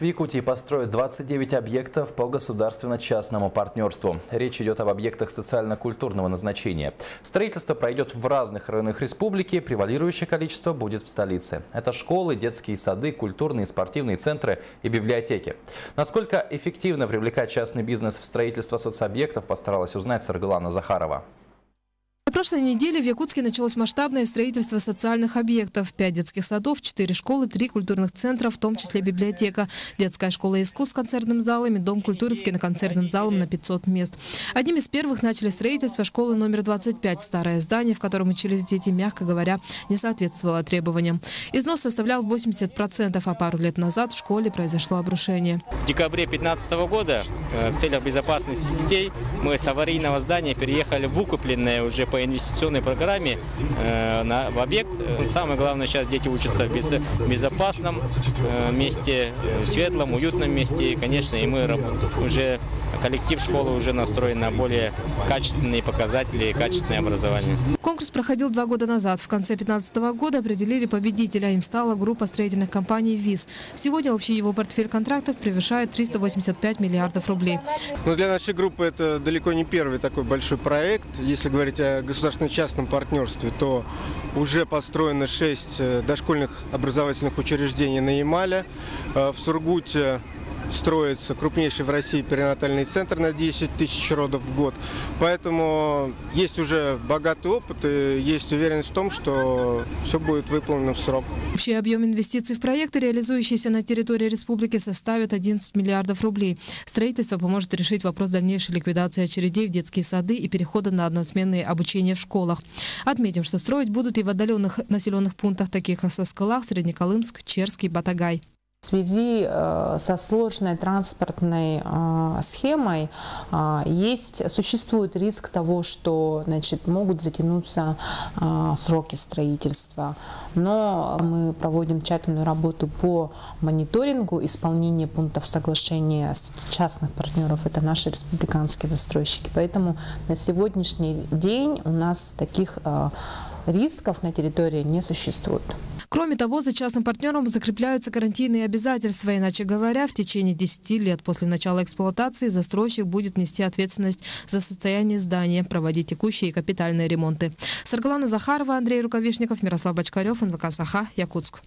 В Якутии построят 29 объектов по государственно-частному партнерству. Речь идет об объектах социально-культурного назначения. Строительство пройдет в разных районах республики, превалирующее количество будет в столице. Это школы, детские сады, культурные спортивные центры и библиотеки. Насколько эффективно привлекать частный бизнес в строительство соцобъектов, постаралась узнать Саргалана Захарова. На прошлой неделе в Якутске началось масштабное строительство социальных объектов. Пять детских садов, четыре школы, три культурных центра, в том числе библиотека, детская школа искусств с концертным залом и дом культуры с киноконцертным залом на 500 мест. Одним из первых начали строительство школы номер 25. Старое здание, в котором учились дети, мягко говоря, не соответствовало требованиям. Износ составлял 80%, а пару лет назад в школе произошло обрушение. В декабре 2015 года э, в целях безопасности детей мы с аварийного здания переехали в выкупленное уже по инвестиционной программе э, на, в объект. Самое главное, сейчас дети учатся в без, безопасном э, месте, в светлом, уютном месте. И, конечно, и мы уже, коллектив школы уже настроен на более качественные показатели и качественное образование. Конкурс проходил два года назад. В конце 2015 года определили победителя. Им стала группа строительных компаний «ВИЗ». Сегодня общий его портфель контрактов превышает 385 миллиардов рублей. Но для нашей группы это далеко не первый такой большой проект. Если говорить о государственно-частном партнерстве, то уже построено 6 э, дошкольных образовательных учреждений на Ямале. Э, в Сургуте строится крупнейший в России перинатальный центр на 10 тысяч родов в год. Поэтому есть уже богатый опыт и есть уверенность в том, что все будет выполнено в срок. Общий объем инвестиций в проекты, реализующиеся на территории республики, составит 11 миллиардов рублей. Строительство поможет решить вопрос дальнейшей ликвидации очередей в детские сады и перехода на односменное обучение в школах. Отметим, что строить будут и в отдаленных населенных пунктах, таких как Соскалах, Среднеколымск, Черский, Батагай. В связи э, со сложной транспортной э, схемой э, есть, существует риск того, что значит, могут затянуться сроки строительства. Но мы проводим тщательную работу по мониторингу исполнения пунктов соглашения с частных партнеров. Это наши республиканские застройщики. Поэтому на сегодняшний день у нас таких рисков на территории не существует. Кроме того, за частным партнером закрепляются карантинные обязательства. Иначе говоря, в течение 10 лет после начала эксплуатации застройщик будет нести ответственность за состояние здания, проводить текущие и капитальные ремонты. Саргалана Захарова, Андрей Рукавишников, Мирослав Бочкарев, НВК «Саха», Якутск.